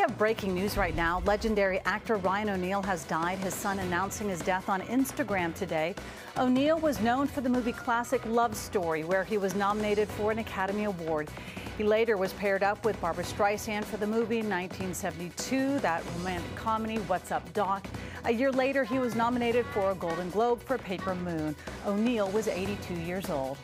have breaking news right now. Legendary actor Ryan O'Neal has died, his son announcing his death on Instagram today. O'Neal was known for the movie classic Love Story, where he was nominated for an Academy Award. He later was paired up with Barbra Streisand for the movie 1972, that romantic comedy, What's Up Doc. A year later, he was nominated for a Golden Globe for Paper Moon. O'Neal was 82 years old.